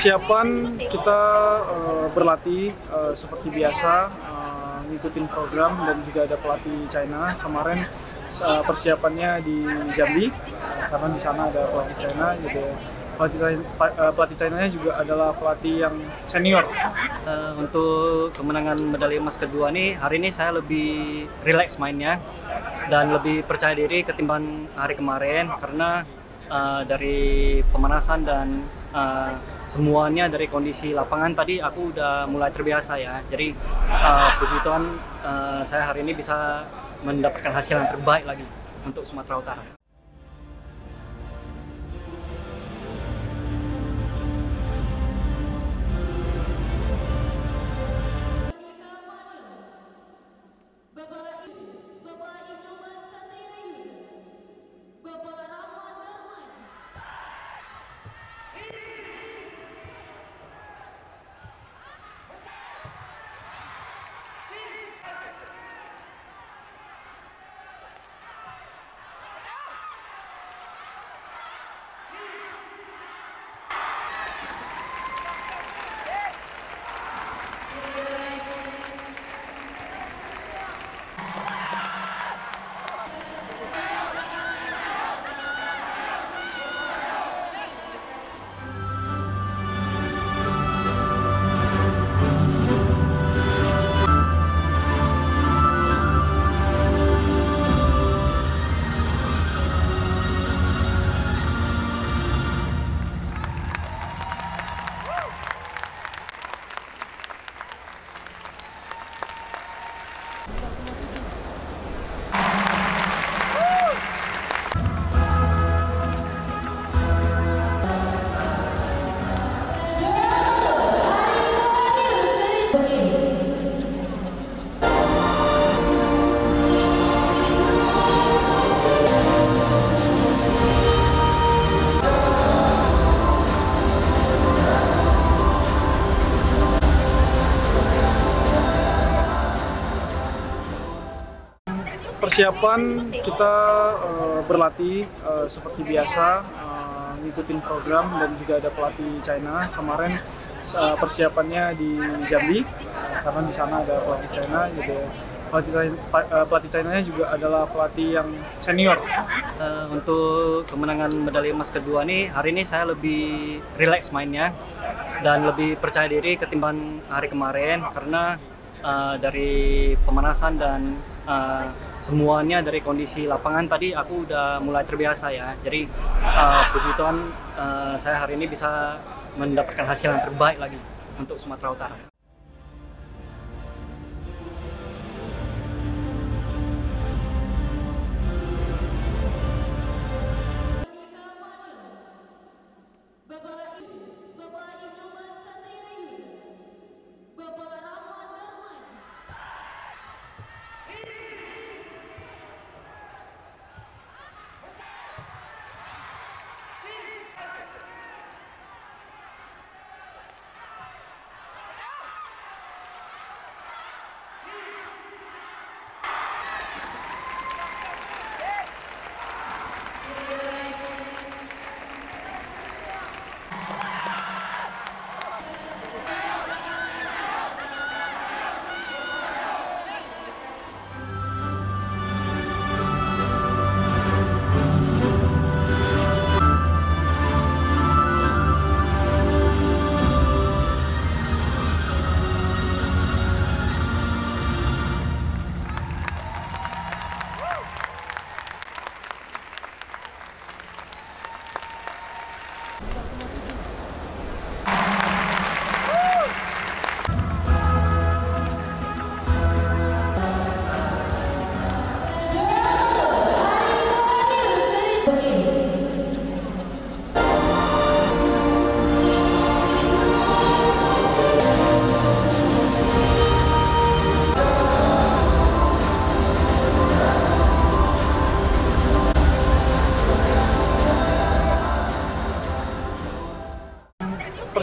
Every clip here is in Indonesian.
persiapan kita uh, berlatih uh, seperti biasa uh, ngikutin program dan juga ada pelatih China kemarin uh, persiapannya di Jambi uh, karena di sana ada pelatih China jadi pelatih uh, pelatih China juga adalah pelatih yang senior. Uh, untuk kemenangan medali emas kedua nih hari ini saya lebih rileks mainnya dan lebih percaya diri ketimbang hari kemarin karena uh, dari pemanasan dan uh, semuanya dari kondisi lapangan tadi aku udah mulai terbiasa ya jadi uh, puji Tuhan uh, saya hari ini bisa mendapatkan hasil yang terbaik lagi untuk Sumatera Utara. Persiapan kita uh, berlatih uh, seperti biasa uh, ngikutin program dan juga ada pelatih China kemarin uh, persiapannya di Jambi uh, karena di sana ada pelatih China jadi pelatih uh, pelatih China juga adalah pelatih yang senior. Uh, untuk kemenangan medali emas kedua nih hari ini saya lebih rileks mainnya dan lebih percaya diri ketimbang hari kemarin karena uh, dari pemanasan dan uh, semuanya dari kondisi lapangan tadi aku udah mulai terbiasa ya jadi uh, puji Tuhan uh, saya hari ini bisa mendapatkan hasil yang terbaik lagi untuk Sumatera Utara.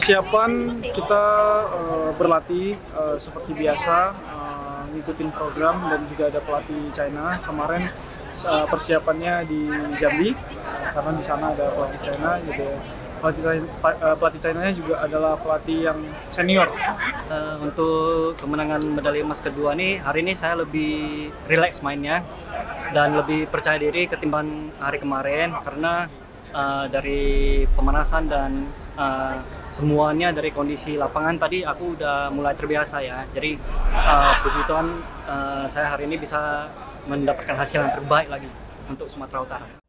Persiapan kita uh, berlatih uh, seperti biasa uh, ngikutin program dan juga ada pelatih China kemarin uh, persiapannya di Jambi uh, karena di sana ada pelatih China jadi pelatih eh, pelatih China juga adalah pelatih yang senior. Eh, untuk kemenangan medali emas kedua nih hari ini saya lebih relax mainnya dan lebih percaya diri ketimbang hari kemarin karena eh, dari pemanasan dan eh, semuanya dari kondisi lapangan tadi aku udah mulai terbiasa ya jadi eh, puji Tuhan eh, saya hari ini bisa mendapatkan hasil yang terbaik lagi untuk Sumatera Utara.